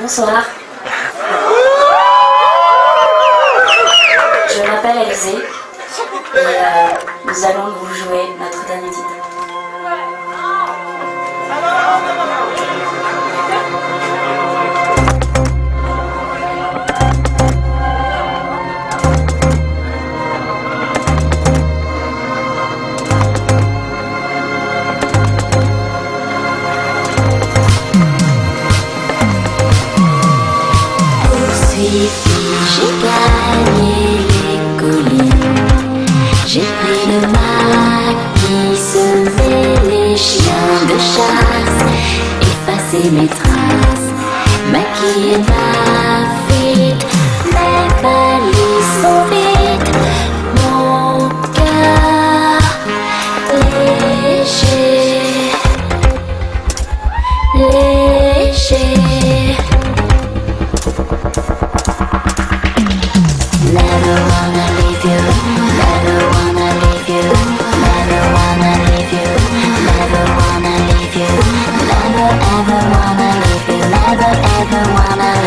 Bonsoir. Je m'appelle Elise et euh, nous allons vous jouer notre dernier titre. le mal qui semait les chiens de chasse, effacer mes traces, maquiller ma fuite, mes valises sont vides, mon cœur léger, léger. wanna live, you never ever wanna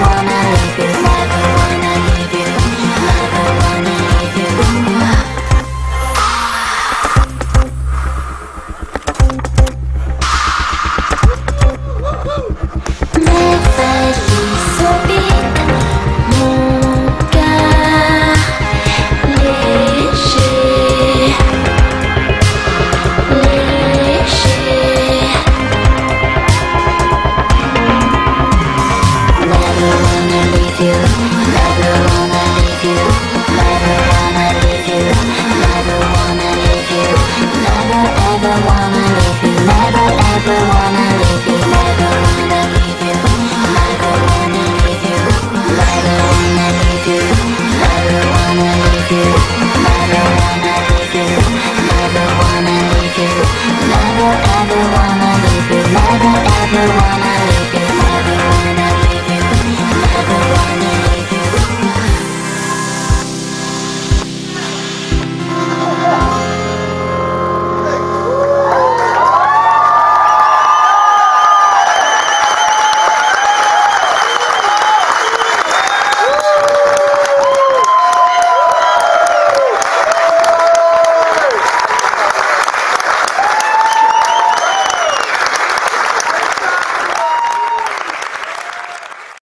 wanna leave you Never ever wanna leave you, never ever wanna leave you.